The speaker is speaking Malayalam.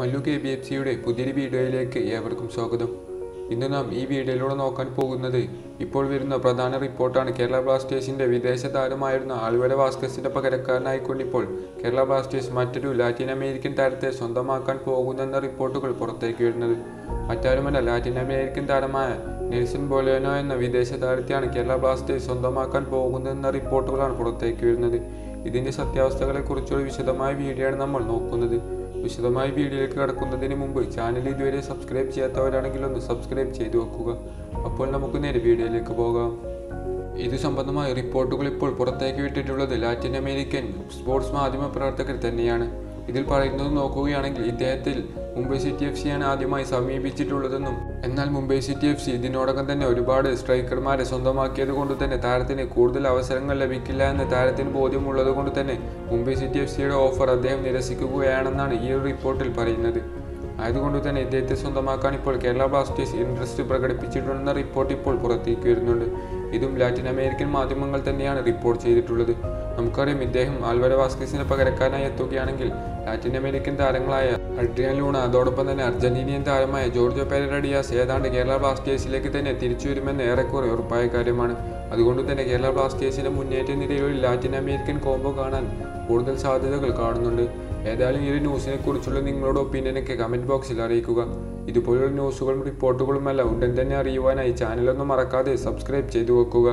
മല്ലു കെ ബി എഫ് സിയുടെ പുതിയൊരു വീഡിയോയിലേക്ക് ഏവർക്കും സ്വാഗതം. ഇന്ന് നാം ഈ വീഡിയോയിലൂടെ നോക്കാൻ പോകുന്നത് ഇപ്പോൾ വരുന്ന പ്രധാന റിപ്പോർട്ടാണ് കേരള ബ്ലാസ്റ്റേഴ്സിന്റെ വിദേശ താരമായിരുന്ന ആലുവല വാസ്കസിന്റെ പകരക്കാരനായിക്കൊണ്ടിപ്പോൾ കേരള ബ്ലാസ്റ്റേഴ്സ് മറ്റൊരു ലാറ്റിൻ അമേരിക്കൻ താരത്തെ സ്വന്തമാക്കാൻ പോകുന്നെന്ന റിപ്പോർട്ടുകൾ പുറത്തേക്ക് വരുന്നത്. മറ്റാരുമല്ല ലാറ്റിൻ അമേരിക്കൻ താരമായ നെൽസൺ ബൊലേനോ എന്ന വിദേശ താരത്തെയാണ് കേരള ബ്ലാസ്റ്റേഴ്സ് സ്വന്തമാക്കാൻ പോകുന്നതെന്ന റിപ്പോർട്ടുകളാണ് പുറത്തേക്ക് വരുന്നത്. ഇതിന്റെ സത്യാവസ്ഥകളെക്കുറിച്ചുള്ള വിശദമായ വീഡിയോ ആണ് നമ്മൾ നോക്കുന്നത്. വിശദമായ വീഡിയോയിലേക്ക് കടക്കുന്നതിന് മുമ്പ് ചാനൽ ഇതുവരെ സബ്സ്ക്രൈബ് ചെയ്യാത്തവരാണെങ്കിൽ ഒന്ന് സബ്സ്ക്രൈബ് ചെയ്തു വെക്കുക. അപ്പോൾ നമുക്ക് നേരെ വീഡിയോയിലേക്ക് പോകാം. ഇത് സംബന്ധമായ റിപ്പോർട്ടുകൾ ഇപ്പോൾ പുറത്തേക്ക് വിട്ടിട്ടുള്ളത് ലാറ്റിൻ അമേരിക്കൻ സ്പോർട്സ് മാധ്യമ പ്രവർത്തകർ തന്നെയാണ്. ഇതിൽ പറയുന്നത് നോക്കുകയാണെങ്കിൽ ഇദ്ദേഹത്തിൽ മുംബൈ സിറ്റി എഫ് സിയാണ് ആദ്യമായി സമീപിച്ചിട്ടുള്ളതെന്നും എന്നാൽ മുംബൈ സിറ്റി എഫ് സി ഇതിനോടകം തന്നെ ഒരുപാട് സ്ട്രൈക്കർമാരെ സ്വന്തമാക്കിയത് കൊണ്ട് തന്നെ താരത്തിന് കൂടുതൽ അവസരങ്ങൾ ലഭിക്കില്ല എന്ന് താരത്തിന് ബോധ്യമുള്ളത് കൊണ്ട് തന്നെ മുംബൈ സിറ്റി എഫ് സിയുടെ ഓഫർ അദ്ദേഹം നിരസിക്കുകയാണെന്നാണ് ഈ ഒരു റിപ്പോർട്ടിൽ പറയുന്നത്. ആയതുകൊണ്ട് തന്നെ ഇദ്ദേഹത്തെ സ്വന്തമാക്കാൻ ഇപ്പോൾ കേരള ബ്ലാസ്റ്റേഴ്സ് ഇൻട്രസ്റ്റ് പ്രകടിപ്പിച്ചിട്ടുണ്ടെന്ന റിപ്പോർട്ട് ഇപ്പോൾ പുറത്തേക്ക് വരുന്നുണ്ട്. ഇതും ലാറ്റിൻ അമേരിക്കൻ മാധ്യമങ്ങൾ തന്നെയാണ് റിപ്പോർട്ട് ചെയ്തിട്ടുള്ളത്. നമുക്കറിയാം ഇദ്ദേഹം ആൽവര വാസ്കസിന് പകരക്കാരനായി എത്തുകയാണെങ്കിൽ ലാറ്റിൻ അമേരിക്കൻ താരങ്ങളായ അഡ്രിയൻ ലൂണ അതോടൊപ്പം തന്നെ അർജന്റീനിയൻ താരമായ ജോർജോ പെരഡിയാസ് ഏതാണ്ട് കേരള ബ്ലാസ്റ്റേഴ്സിലേക്ക് തന്നെ തിരിച്ചു വരുമെന്ന് ഏറെക്കുറെ ഉറപ്പായ കാര്യമാണ്. അതുകൊണ്ട് തന്നെ കേരള ബ്ലാസ്റ്റേഴ്സിന്റെ മുന്നേറ്റ നിരയിൽ ഒരു ലാറ്റിൻ അമേരിക്കൻ കോംബോ കാണാൻ കൂടുതൽ സാധ്യതകൾ കാണുന്നുണ്ട്. ഏതായാലും ഈ ഒരു ന്യൂസിനെ കുറിച്ചുള്ള നിങ്ങളുടെ ഒപ്പീനിയനൊക്കെ കമന്റ് ബോക്സിൽ അറിയിക്കുക. ഇതുപോലുള്ള ന്യൂസുകളും റിപ്പോർട്ടുകളുമെല്ലാം ഉടൻ തന്നെ അറിയുവാനായി ചാനലൊന്നും മറക്കാതെ സബ്സ്ക്രൈബ് ചെയ്തു വെക്കുക.